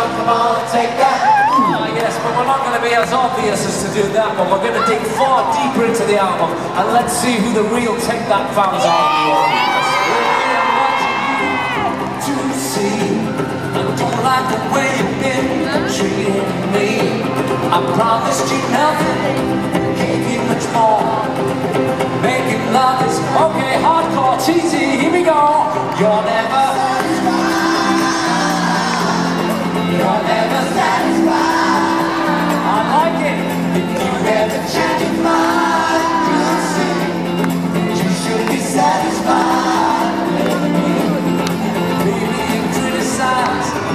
on, come on, take that. Ah, yes, but we're not going to be as obvious as to do that, but we're going to dig far deeper into the album, and let's see who the real Take That fans are audience. To see, I don't like the way you've been treating me. I promised you nothing, gave you much more. Making love is Okay, hardcore, cheesy, here we go. You're never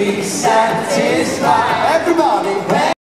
be satisfied? Everybody,